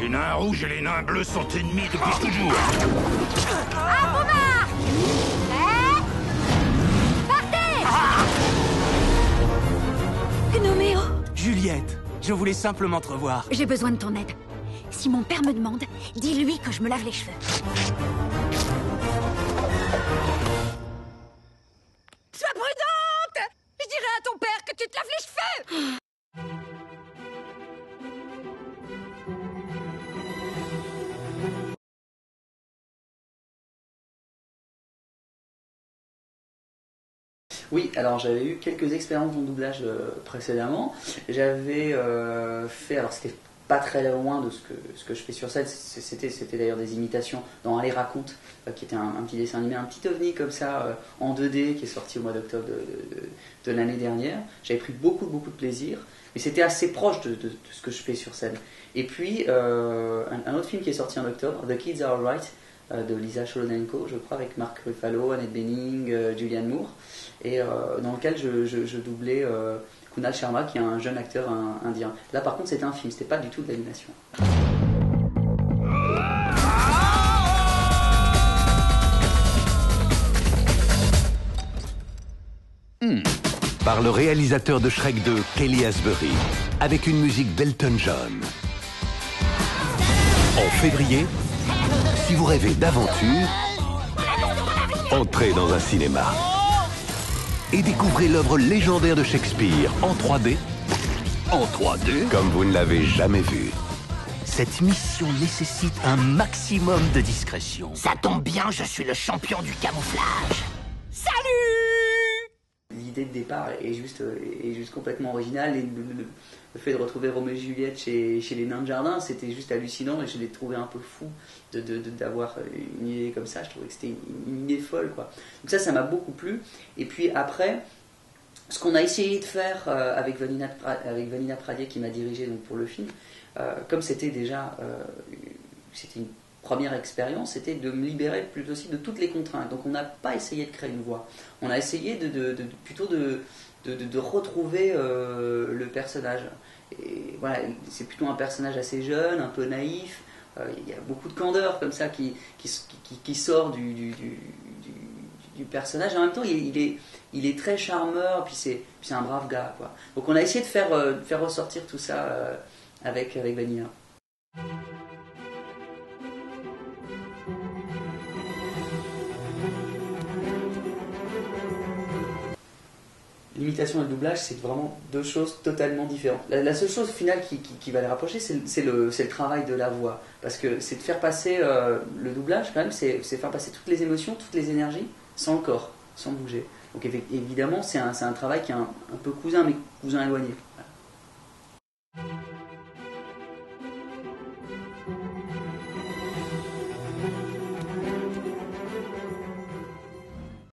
Les nains rouges et les nains bleus sont ennemis depuis toujours. Marques Prêts Partez Gnoméo Juliette, je voulais simplement te revoir. J'ai besoin de ton aide. Si mon père me demande, dis-lui que je me lave les cheveux. Sois prudente Je dirai à ton père que tu te laves les cheveux Oui, alors j'avais eu quelques expériences en doublage euh, précédemment. J'avais euh, fait, alors c'était pas très loin de ce que, ce que je fais sur scène, c'était, c'était d'ailleurs des imitations dans Allez raconte, euh, qui était un, petit dessin animé, un petit ovni comme ça euh, en 2D qui est sorti au mois d'octobre de, l'année dernière. J'avais pris beaucoup beaucoup de plaisir, mais c'était assez proche de, ce que je fais sur scène. Et puis euh, un, autre film qui est sorti en octobre, The Kids Are Alright, de Lisa Cholonenko, je crois, avec Mark Ruffalo, Annette Bening, euh, Julianne Moore, et dans lequel je, je- doublais Kunal Sharma, qui est un jeune acteur indien. Là, par contre, c'était un film, c'était pas du tout de l'animation. par le réalisateur de Shrek 2, Kelly Asbury, avec une musique d'Elton John. En février, si vous rêvez d'aventure, entrez dans un cinéma et découvrez l'œuvre légendaire de Shakespeare en 3D, En 3D comme vous ne l'avez jamais vu. Cette mission nécessite un maximum de discrétion. Ça tombe bien, je suis le champion du camouflage. L'idée de départ est juste, euh, est juste complètement originale. Et le, fait de retrouver Roméo et Juliette chez, chez les nains de jardin, c'était juste hallucinant et je l'ai trouvé un peu fou de- de- de- d'avoir une idée comme ça. Je trouvais que c'était une, idée folle. Quoi. Donc ça, ça m'a beaucoup plu. Et puis après, ce qu'on a essayé de faire euh, avec, Vanina, avec Vanina Pradier qui m'a dirigé donc, pour le film, euh, comme c'était déjà une première expérience, c'était de me libérer plutôt aussi de toutes les contraintes. Donc on n'a pas essayé de créer une voix. On a essayé de, plutôt de, retrouver euh, le personnage. Et voilà, c'est plutôt un personnage assez jeune, un peu naïf. Euh, Il y a beaucoup de candeur comme ça qui, sort du, personnage. En même temps, il, est, très charmeur, puis c'est, un brave gars. Donc on a essayé de faire, euh, ressortir tout ça avec, avec Vanilla. L'imitation et le doublage, c'est vraiment deux choses totalement différentes. La, seule chose finale qui, qui- va les rapprocher, c'est le, le- travail de la voix. Parce que c'est de faire passer euh, le doublage, quand même, c'est faire passer toutes les émotions, toutes les énergies, sans le corps, sans bouger. Donc évi- évidemment, c'est un, un travail qui est un, un peu cousin, mais cousin éloigné.